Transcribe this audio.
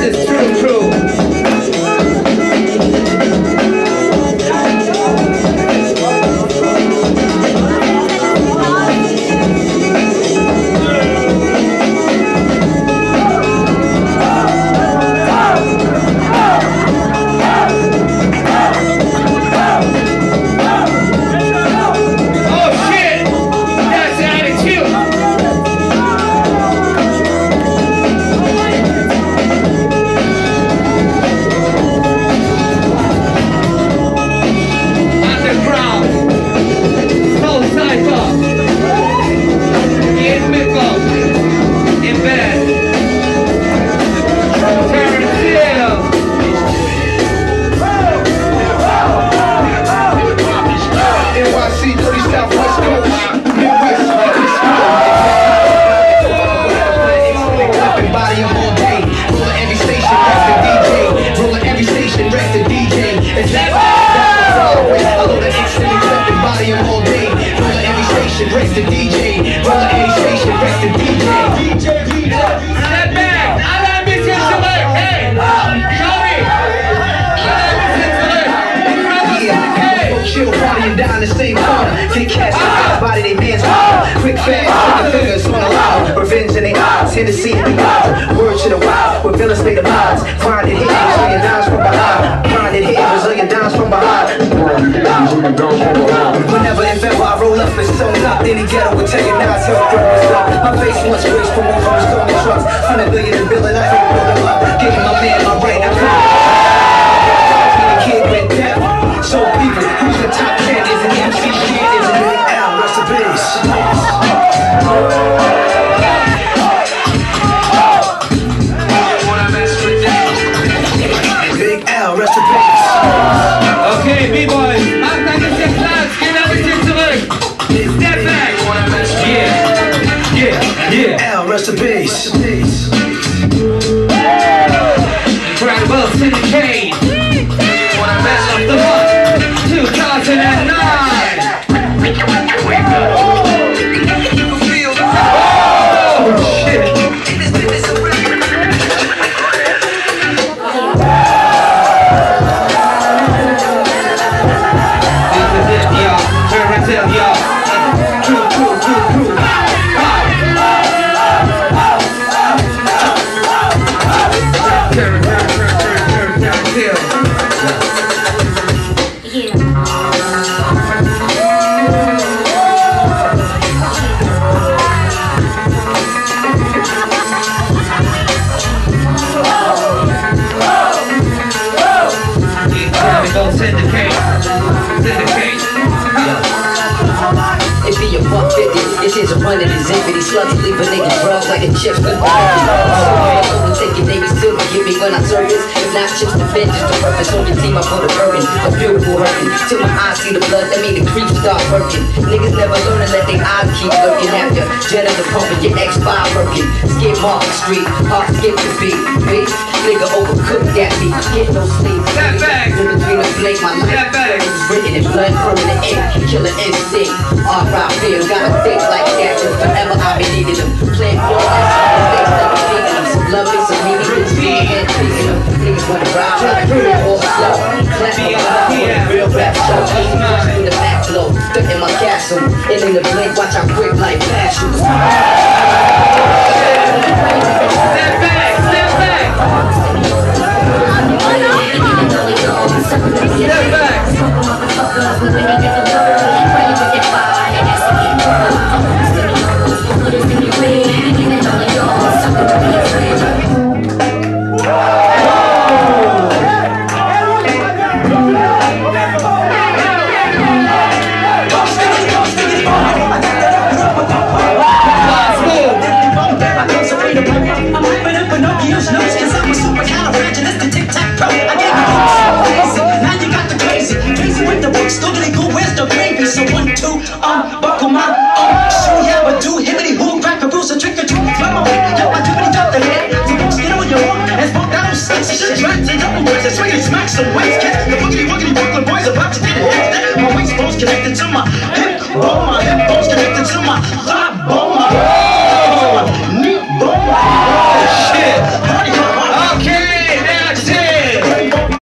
This is Tru Crew. Partying down the same corner. Get cats the body, they man's. Quick, fast, fingers on the loud. Revenge in their eyes, Hennessy in the eyes. Word to the wild, with villains state of minds. Find it here, Brazilian dimes from behind. Find it here, Brazilian dimes from behind. Whenever if ever I roll up and sewn up, any ghetto would tell you now from the stuff. Uh, my face once raised from over the stone trucks. Hundred billion yeah. Al, rest in peace. Incredible be fifty. This is a run of his empty. Slugs leave a nigga drugs like a chip for Overtaking niggas still forgive me when I service. If not chips to bend, just the purpose on your team. I put a burden, a beautiful hurting. Till my eyes see the blood, that mean the creeps start working. Niggas never learn to let their eyes keep looking after. Janitor pumping your X5 working. Skip off the street, hard skip the beat. Beat, nigga overcooked that beat. Get no sleep. Step back. In between the blink, my life. Step back. Written in blood, permanent ink, killer instinct. All right, feel, gotta think like that. Just forever I've been needing them. Playing for mistakes that I'm thinking of. Some lovely, some meaning, some and speaking of. Niggas wanna ride like all slow. Clap my mouth on a real rap show. In the back flow, stuck in my castle. And in the blink, watch how quick like flash you. Step back, step back. Step back. Some waist, the Brooklyn boys about to get it, my waist bones connected to my hip, bone, my hip bones connected to my thigh,